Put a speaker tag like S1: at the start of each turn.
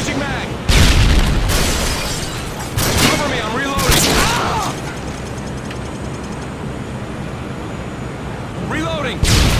S1: Changing mag! Cover me, I'm reloading! Ah! Reloading!